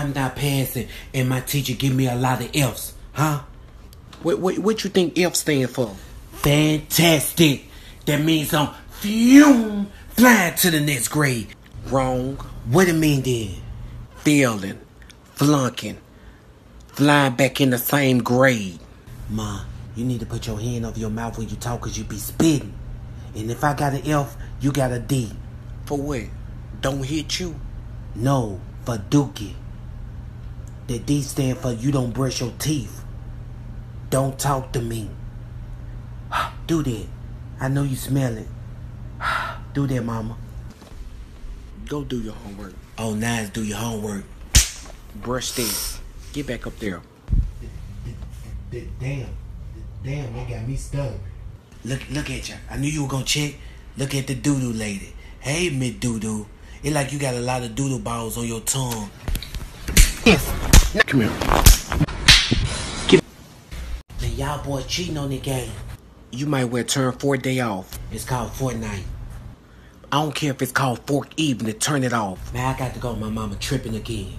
I'm not passing and my teacher give me a lot of F's, huh? What, what, what you think F stand for? Fantastic. That means I'm fume flying to the next grade. Wrong. What it mean then? Failing. Flunking. Flying back in the same grade. Ma, you need to put your hand over your mouth when you talk cause you be spitting. And if I got an F, you got a D. For what? Don't hit you? No, for Dookie. The D stand for you don't brush your teeth. Don't talk to me. Do that. I know you smell it. Do that, mama. Go do your homework. Oh, nice. Do your homework. Brush this. Get back up there. Damn. Damn, they got me stuck. Look look at you. I knew you were gonna check. Look at the doodoo lady. Hey, Miss Doodoo. It like you got a lot of doodle balls on your tongue. Come here. Man, y'all boys cheating on the game. You might well turn four day off. It's called Fortnite. I don't care if it's called fork evening. To turn it off. Man, I got to go. My mama tripping again.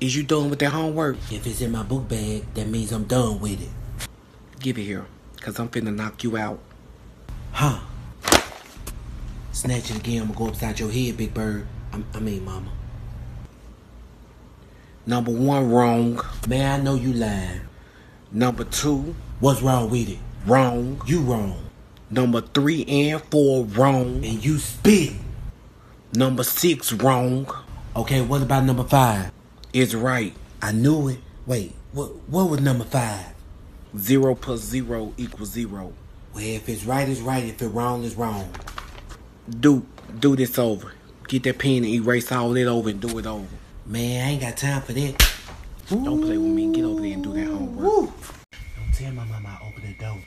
Is you done with that homework? If it's in my book bag, that means I'm done with it. Give it here. Cause I'm finna knock you out. Huh? Snatch it again. I'm gonna go upside your head, Big Bird. I, I mean, mama. Number one, wrong. Man, I know you lying. Number two, What's wrong with it? wrong. You wrong. Number three and four, wrong. And you spitting. Number six, wrong. Okay, what about number five? It's right. I knew it. Wait, what what was number five? Zero plus zero equals zero. Well, if it's right, it's right. If it's wrong, it's wrong. Do do this over. Get that pen and erase all that over and do it over. Man, I ain't got time for that. Don't play with me. Get over there and do that homework. Woo. Don't tell my mama I opened the door.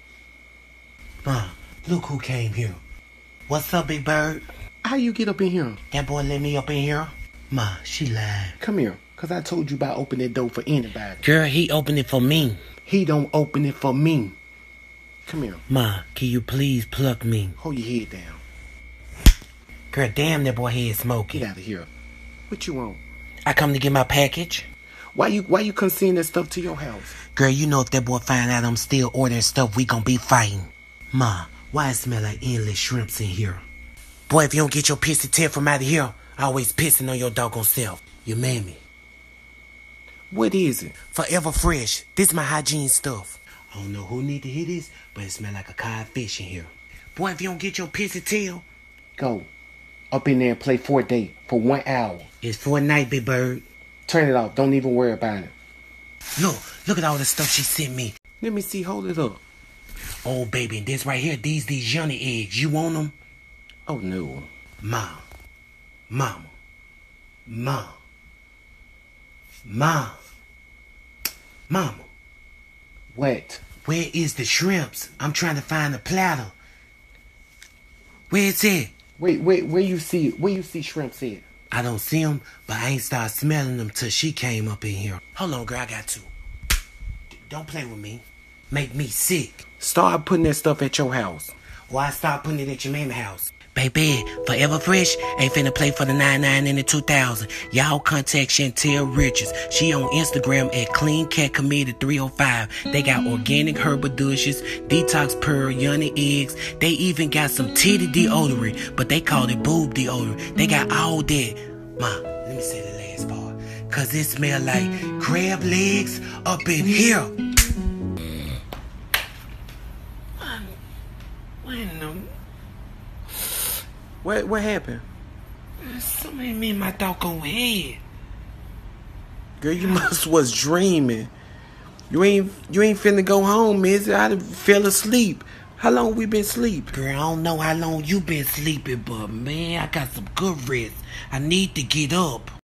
Ma, look who came here. What's up, Big Bird? How you get up in here? That boy let me up in here. Ma, she lied. Come here. Cause I told you about opening the door for anybody. Girl, he opened it for me. He don't open it for me. Come here. Ma, can you please pluck me? Hold your head down. Girl, damn that boy head smoking. Get out of here. What you want? I come to get my package. Why you why you couldn't stuff to your house? Girl, you know if that boy find out I'm still ordering stuff, we gonna be fighting. Ma, why it smell like endless shrimps in here? Boy, if you don't get your pissy tail from out of here, I always pissing on your doggone self. You mammy. What is it? Forever fresh. This my hygiene stuff. I don't know who need to hear this, but it smell like a cod fish in here. Boy, if you don't get your pissy tail, Go. Up in there and play Fortnite for one hour. it's for a night, big bird. Turn it off. Don't even worry about it. Look, look at all the stuff she sent me. Let me see. Hold it up. Oh, baby, and this right here, these these yoni eggs. You want them? Oh no. Mom. Mama. Mom. Mom. Mama. What? Where is the shrimps? I'm trying to find the platter. Where it's at? Wait, wait. Where you see? Where you see shrimps at? I don't see them, but I ain't start smelling them till she came up in here. Hold on, girl, I got to. Don't play with me. Make me sick. Start putting that stuff at your house. Why I start putting it at your mama house. Baby, Forever Fresh ain't finna play for the 99 and the 2000. Y'all contact Chantel Richards. She on Instagram at Clean Cat Committee 305. They got organic herbal douches, detox pearl, yoni eggs. They even got some titty deodorant, but they call it boob deodorant. They got all that. Ma, let me say the last part. Cause it smell like crab legs up in here. What? What happened? Something me in my doggone head. Girl, you must was dreaming. You ain't you ain't finna go home, is it? I fell asleep. How long we been asleep? Girl, I don't know how long you been sleeping, but man, I got some good rest. I need to get up.